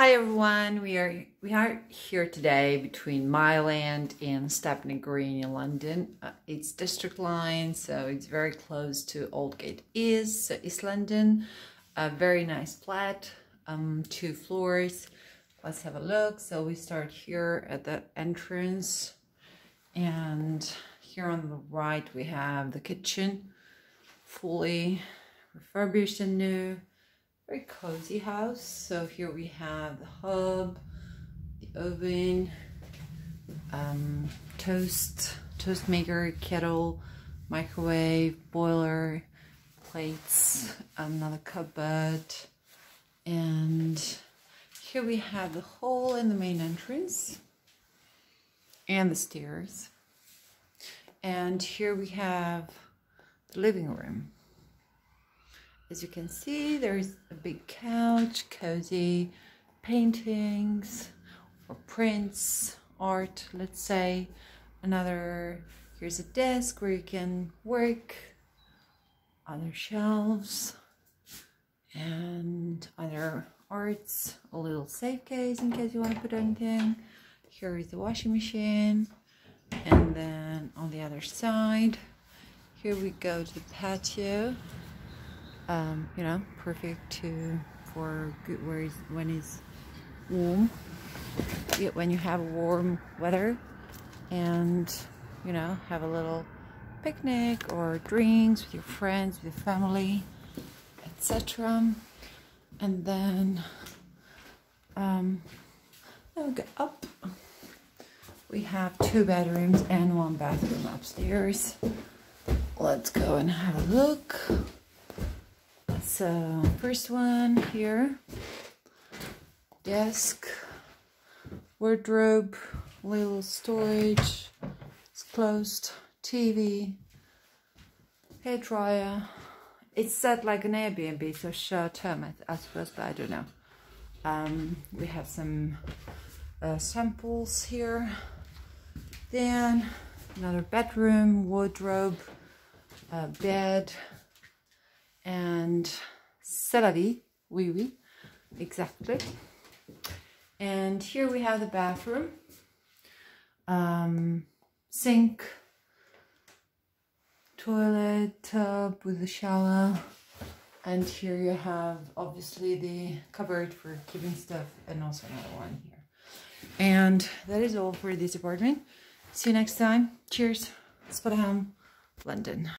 Hi everyone, we are we are here today between Mile End and Stepney Green in London. Uh, it's district line, so it's very close to Aldgate East, so East London. A very nice flat, um, two floors. Let's have a look. So we start here at the entrance, and here on the right we have the kitchen, fully refurbished and new very cozy house. So here we have the hub, the oven, um, toast, toast maker, kettle, microwave, boiler, plates, another cupboard, and here we have the hall in the main entrance and the stairs. And here we have the living room. As you can see, there's a big couch, cozy paintings or prints, art, let's say. Another, here's a desk where you can work, other shelves, and other arts, a little safe case in case you want to put anything. Here is the washing machine. And then on the other side, here we go to the patio um, you know, perfect to for good where when it's warm. When you have warm weather and you know have a little picnic or drinks with your friends, with your family, etc. And then um, now go up. We have two bedrooms and one bathroom upstairs. Let's go and have a look. So first one here, desk, wardrobe, little storage, it's closed, TV, hair dryer. It's set like an Airbnb, so short term I, suppose, but I don't know. Um, we have some uh, samples here. Then another bedroom, wardrobe, uh, bed, and vie, oui, oui, exactly. And here we have the bathroom, um, sink, toilet, tub with a shower, and here you have obviously the cupboard for keeping stuff and also another one here. And that is all for this apartment. See you next time. Cheers. Spotahome, London.